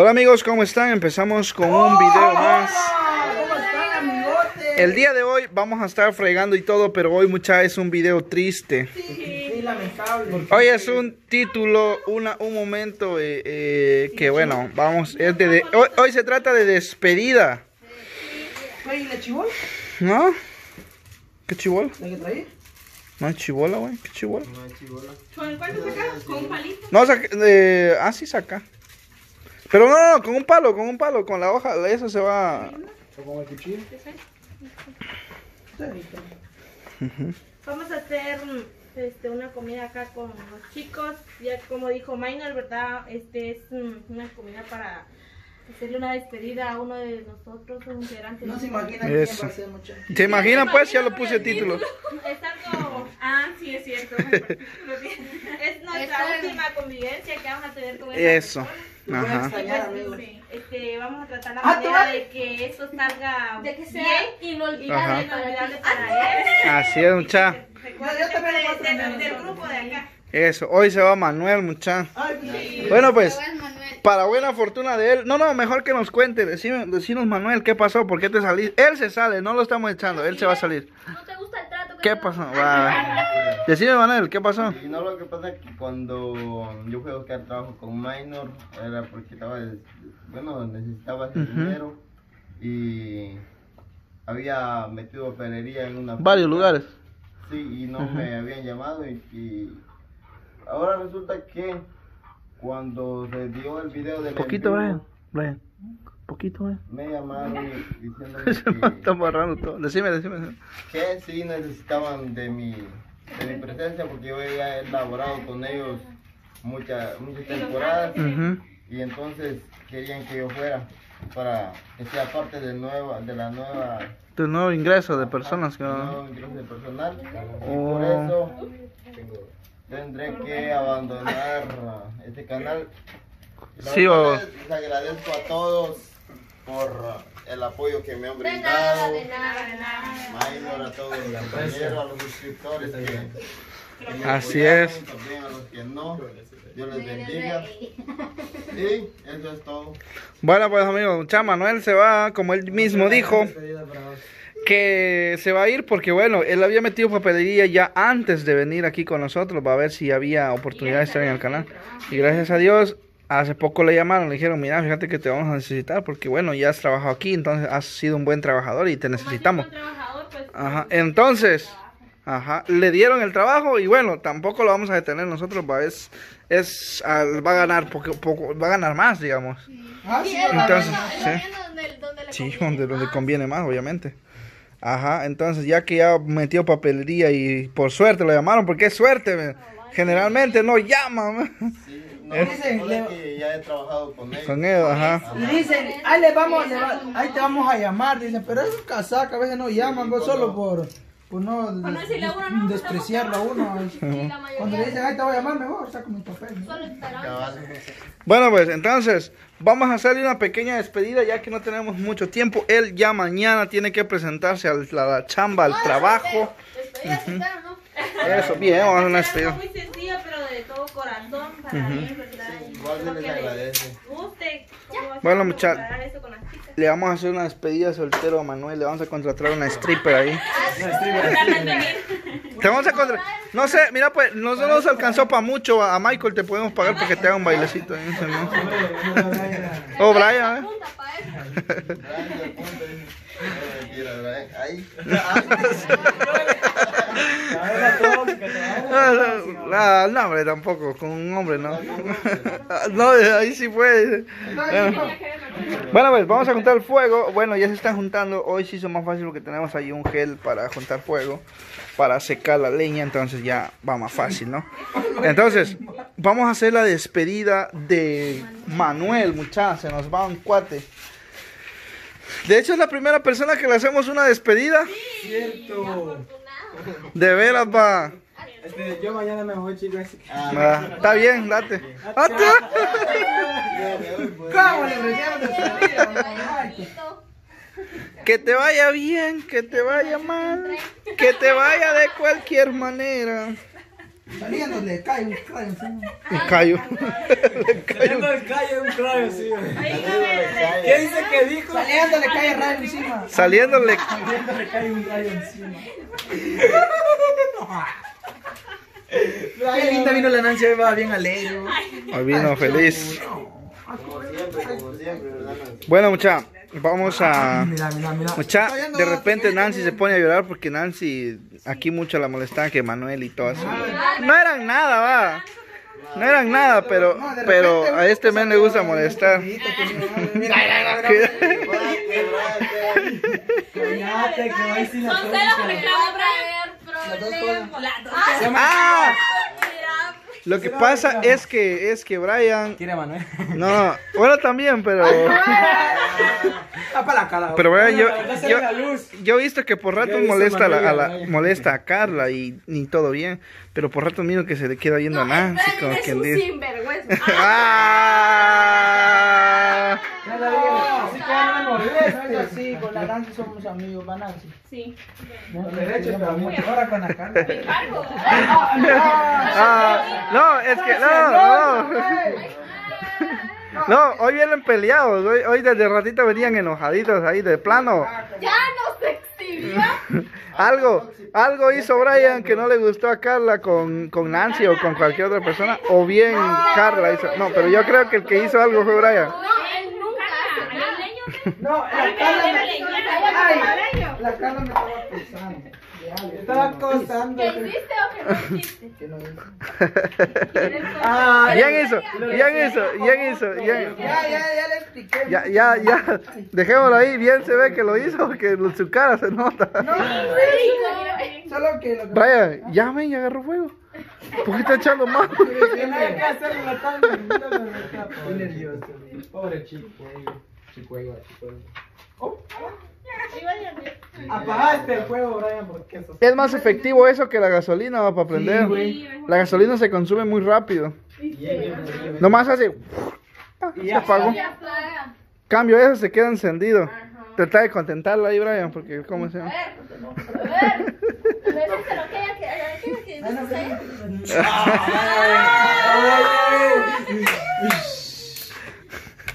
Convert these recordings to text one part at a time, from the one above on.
Hola amigos, ¿cómo están? Empezamos con un video más. El día de hoy vamos a estar fregando y todo, pero hoy mucha es un video triste. Hoy es un título, una, un momento eh, eh, que bueno, vamos, es de, de- hoy, hoy se trata de despedida. ¿Y la chivola? ¿No? ¿Qué chibola? ¿La que traí? No hay chibola, güey, ¿qué chibola? ¿Con cuánto sacas? ¿Con un palito? No, saca, eh, ah, sí saca. Pero no, no, con un palo, con un palo, con la hoja, eso se va... ¿O con el cuchillo? Vamos a hacer este, una comida acá con los chicos. Ya como dijo Minor, ¿verdad? Este es mm, una comida para hacerle una despedida a uno de nosotros, un integrante. No se de- imagina quién va a ser muchacho. ¿Se imaginan pues? Ya lo puse el título. Es algo... Ah, sí, es cierto. es nuestra última convivencia que vamos a tener con Eso. persona. Ajá. Sí, este, vamos a tratar la Ah, ¿tú manera vas? de que eso salga De que sea bien inolvidable inolvidable para él. Así es, mucha. A del- grupo de acá. Eso, hoy se va Manuel, mucha. Pues, Bueno, pues, para buena fortuna de él. No, no, mejor que nos cuente. Decime, decinos, Manuel, ¿qué pasó? ¿Por qué te saliste? Él se sale, no lo estamos echando, él se va a salir. ¿Qué pasó? Va. Decime, Manuel, ¿qué pasó? Y no, lo que pasa es que cuando yo fui a buscar trabajo con Minor era porque estaba, bueno, necesitaba ese dinero y había metido papelería en una... Varios lugares. Sí, y no me habían llamado y, y ahora resulta que cuando se dio el video del Poquito, Brian. Brian. Poquito, Brian. me llamaron y- diciéndome Se me está borrando todo. Decime, decime. que sí necesitaban de mi, de mi presencia porque yo había elaborado con ellos muchas muchas temporadas y entonces querían que yo fuera para que sea parte de nueva de la nueva Tu nuevo ingreso de personas que nuevo ingreso de personal y Oh. por eso tendré que abandonar este canal Sí, verdad o- les, agradezco a todos por el apoyo que me han De brindado nada, de nada, de nada. Minor, a todos los compañeros, a los suscriptores que, que me Así es. también a los que no. Dios les bendiga. Y eso es todo. Bueno, pues amigos, ya Manuel se va, como él mismo dijo, que se va a ir porque, bueno, él había metido papelería ya antes de venir aquí con nosotros, va a ver si había oportunidad de estar en el canal. Y gracias a Dios, hace poco le llamaron, le dijeron, mira, fíjate que te vamos a necesitar porque, bueno, ya has trabajado aquí, entonces has sido un buen trabajador y te necesitamos. Buen trabajador, pues, Ajá, entonces, ajá, le dieron el trabajo y bueno, tampoco lo vamos a detener nosotros, va, es, es, al- va a ganar poco, poco, va a ganar más, digamos. Sí, sí, es Entonces, sí. donde, donde conviene donde, donde más. conviene más, obviamente. Ajá, entonces ya que ya metió papelería y por suerte lo llamaron, porque es suerte, me- generalmente no llaman. No, Dicen, no le- que ya he trabajado con ellos. Con ellos, ajá. Y dicen, ahí le vamos, le va- ahí te vamos a llamar, dicen, pero es un casaca, a veces no llaman, vos solo por, por no, no no, despreciarlo a uno. Cuando le dicen, ahí te voy a llamar, mejor saco mi papel. Bueno, pues entonces vamos a hacerle una pequeña despedida ya que no tenemos mucho tiempo. Él ya mañana tiene que presentarse a la chamba, al trabajo. Despedida soltera, ¿no? Eso, bien, vamos a hacer una es algo despedida. muy sencillo, pero de todo corazón para ¿verdad? Y Igual se espero les agradece. guste. Bueno, a mucha- preparar eso con las chicas. Le vamos a hacer una despedida soltero a Manuel, le vamos a contratar a una stripper ahí. Te vamos a contratar. No sé, mira pues, no se nos alcanzó para mucho. A Michael te podemos pagar para que te haga un bailecito. ahí, ¿no? Oh, Brian, ¿eh? Punta pa' eso. Brian, de punto, dice. No, mentira, Brian. Ahí. Ah, no, hombre, tampoco, con un hombre, ¿no? no, ahí sí fue. Bueno. Bueno, pues vamos a juntar el fuego. Bueno, ya se están juntando. Hoy sí hizo más fácil porque tenemos ahí un gel para juntar fuego, para secar la leña. Entonces ya va más fácil, ¿no? Entonces, vamos a hacer la despedida de Manuel, muchachos. Se nos va un cuate. De hecho, es la primera persona que le hacemos una despedida. Cierto. De veras, va. Este, yo mañana me voy, chicos. Ah, está bien, date. Ah, tú. ¿Cómo le Que te vaya bien, que te vaya mal, que te vaya de cualquier manera. Saliendo le cae un crayo encima. Callo. Un crayo, sí. güey. Ahí no ve. ¿Qué dice que dijo? Saliendo le cae el rayo encima. Saliéndole. Saliendo le cae un rayo encima. Qué linda vino la Nancy, va bien alegre. Hoy vino feliz. Como siempre, como siempre. Bueno, mucha, vamos a. Mira, mira, mira. Mucha, de repente Nancy se pone a llorar porque Nancy aquí mucho la molestaba que Manuel y todo eso. No eran nada, va. No eran nada, pero pero a este men le gusta molestar. Mira, a. Las dos cosas. Ah, Mira, lo que pasa es que es que Brian ¿Quiere Manuel? no, bueno también, pero Tapa la cara. pero Brian yo No yo, ve la luz. yo he visto que por Yo he rato visto molesta a, la, a, y la- molesta a Carla y ni todo bien, pero por rato miro que se le queda viendo a Nancy como es quien un dice. sinvergüenza. Ah. Ya la vi, Así que no me molestes. Así, con la Nancy somos amigos, va Nancy. Sí. Con derecho, pero ahora con la cara. Ah, no, es que no, no. No, hoy vienen peleados, hoy, hoy desde ratito venían enojaditos ahí de plano. Ya nos exhibió. Algo, algo hizo Brian que no le gustó a Carla con, con Nancy o con cualquier otra persona, o bien Carla hizo. No, pero yo creo que el que hizo algo fue Brian. No, él nunca hace nada. No, la Carla me, Ay, la Carla me estaba acusando. de algo. Estaba acosando. ¿Qué hiciste o que no hiciste? Que no hizo. Ah, bien hizo, bien hizo, bien hizo, bien. Ya, ya, ya le expliqué. Ya, ya, ya, dejémoslo ahí, bien se ve que lo hizo, porque su cara se nota. No, solo que lo que Brian, ya ven, ya agarró fuego. ¿Por qué está echando más? Nada que hacer en la tarde. Estoy nervioso. Pobre chico. Chico, chico. Apagaste el juego, Brian, porque eso. Es más efectivo eso que la gasolina va para prender. La gasolina se consume muy rápido. Nomás hace. Se apagó. Cambio eso se queda encendido. Trata de contentarla ahí, Brian, porque ¿cómo se llama? A ver, a ver. Decíselo,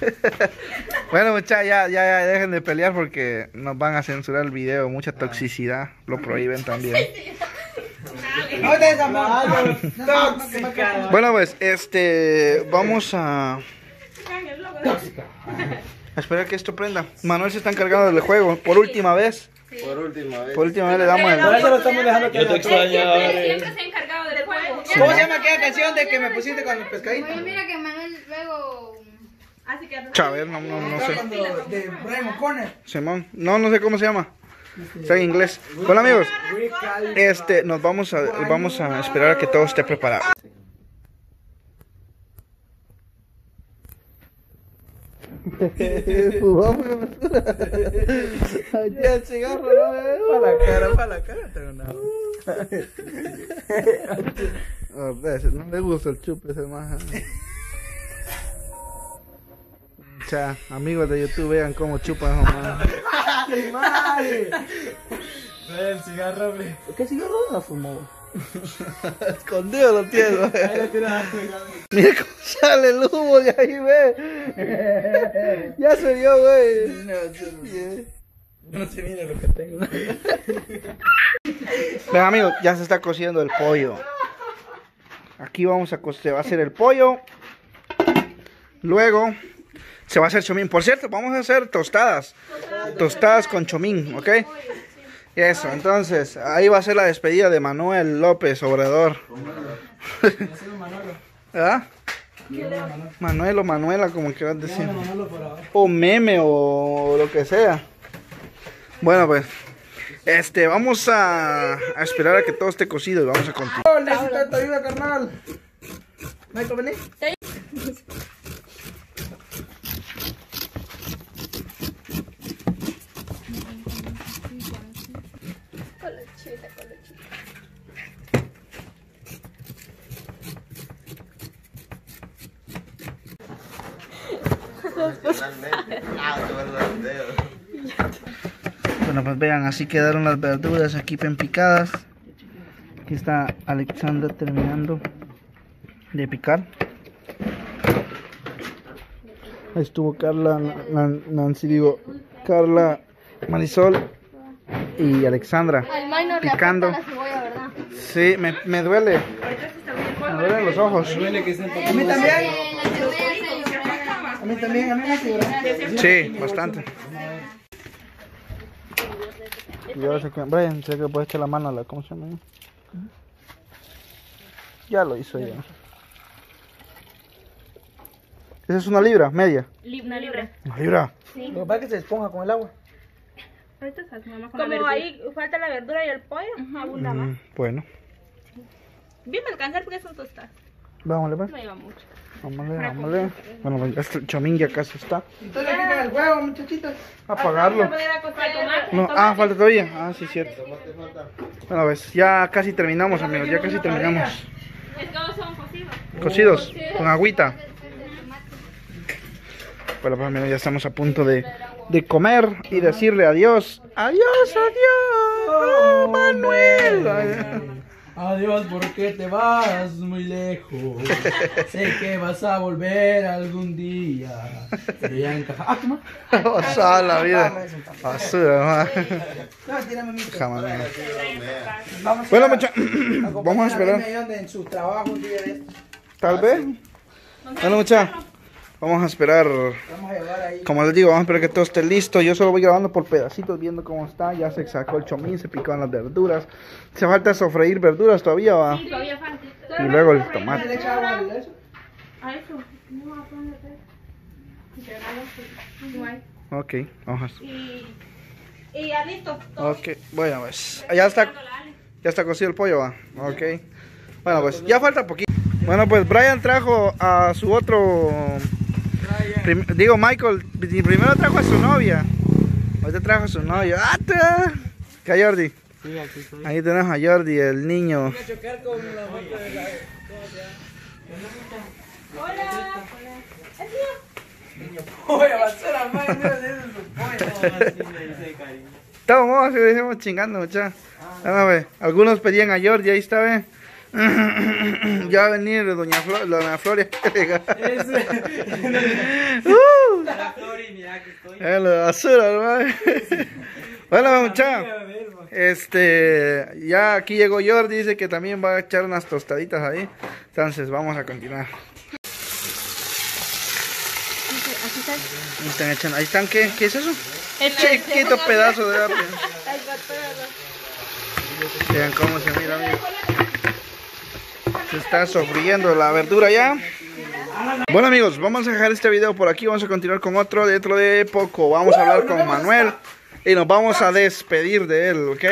que Bueno, muchachos, ya, ya, ya, dejen de pelear porque nos van a censurar el video. Mucha toxicidad, lo prohíben también. Bueno, pues, este, vamos a, a esperar que esto prenda. Manuel se está encargando del juego, por última vez. Por última vez. Por última vez le damos Por el... eso lo estamos dejando que Yo te extrañaba. Siempre, siempre se ha encargado del juego. ¿Cómo se llama aquella canción de que me pusiste con el pescadito? Mira que. Así que Chaver, no, no, no sé. De Brian O'Connor. Simón, no, no sé cómo se llama. Está en inglés. Bueno, amigos, este, nos vamos a, vamos a esperar a que todo esté preparado. Ya el cigarro, no, para la cara, para la cara. Tengo nada. No le gusta el chupe, ese más. Amigos de YouTube, vean cómo chupan esos. ¡Ay, madre! El cigarro, hombre. ¿Qué cigarro no fumó? Escondido lo tiene. Ahí Mira cómo sale el humo de ahí, ve. Ya se vio, güey. No se mira lo que tengo. Ven amigos, ya se está cociendo el pollo. Aquí vamos a co- se va a hacer el pollo. Luego se va a hacer chomín. Por cierto, vamos a hacer tostadas. Tostadas con chomín, ¿ok? Y eso, entonces, ahí va a ser la despedida de Manuel López Obrador. ¿Verdad? Manuel o Manuela, como quieras decir. O meme o lo que sea. Bueno, pues, este, vamos a, a esperar a que todo esté cocido y vamos a continuar. Necesito tu ayuda, carnal. Vean, así quedaron las verduras aquí bien picadas. Aquí está Alexandra terminando de picar. Ahí estuvo Carla, Nan- Nancy, digo, Carla, Marisol y Alexandra picando. Sí, me, me duele. Me duelen los ojos. A mí también. A mí también, a mí me. Sí, bastante. Y ahora se queda- Brian, sé que puede echar la mano a la. ¿Cómo se llama? Ya lo hizo ya. Esa es una libra, media. Una libra. Una libra. Lo que pasa es que se esponja con el agua. Como ahí falta la verdura y el pollo, abunda más. Mm, bueno, Bien me alcanzar porque es un tostado. vámonos, pues. No lleva mucho. Vámonos, vámonos. Bueno, pues ya está- el chomín ya casi está. Entonces, ¿qué queda el huevo, muchachitos? Apagarlo. No, ah, falta todavía. Ah, sí, cierto. Bueno, pues ya casi terminamos, amigos. Ya casi terminamos. Es que todos son cocidos. Cocidos, con agüita. Bueno, pues amigos, ya estamos a punto de, de comer y decirle adiós. Adiós, adiós. Adiós, porque te vas muy lejos. sé que vas a volver algún día. Pero ya encaja. Ah, toma. Pasada la vida. Basura, No, tírame mi Jamás. Vamos Bueno, a- mucha- vamos a esperar. En su trabajo. Tal vez. Bueno, mucha. Vamos a esperar. Vamos a llevar. Como les digo, vamos a esperar que todo esté listo. Yo solo voy grabando por pedacitos, viendo cómo está. Ya se sacó el chomín, se picaron las verduras. Se falta sofreír verduras todavía, va. Todavía falta. Y luego el ¿Le tomate. echa agua eso? A eso. No, a. Ok, vamos a... Y, y ya listo. todo. Ok, bueno, pues. Ya está, ya está cocido el pollo, va. Ok. Bueno, pues ya falta poquito. Bueno, pues Brian trajo a su otro. Prim- digo, Michael, pri- primero trajo a su novia. Ahorita trajo a su novia. ¡Ah, te- ¿Qué hay, Jordi? Sí, aquí estoy. Ahí tenemos a Jordi, el niño. a chocar con la moto de la... Oye, basura, madre, mira, ese es su decimos chingando, mucha. Vamos a ver. Algunos pedían a Jordi, ahí está, ve. ya va a venir doña, Flo- doña Floria. uh, La Flori, mira que estoy. es la basura, hermano. bueno, muchachos. Este, ya aquí llegó Jordi, dice que también va a echar unas tostaditas ahí. Entonces, vamos a continuar. Ahí están echando, ahí están, ¿qué, ¿qué es eso? Chiquito pedazo de apio. Vean cómo se mira, amigos. Está sofriendo la verdura ya. Bueno amigos, vamos a dejar este video por aquí, vamos a continuar con otro dentro de poco. Vamos a hablar con Manuel y nos vamos a despedir de él, ¿ok?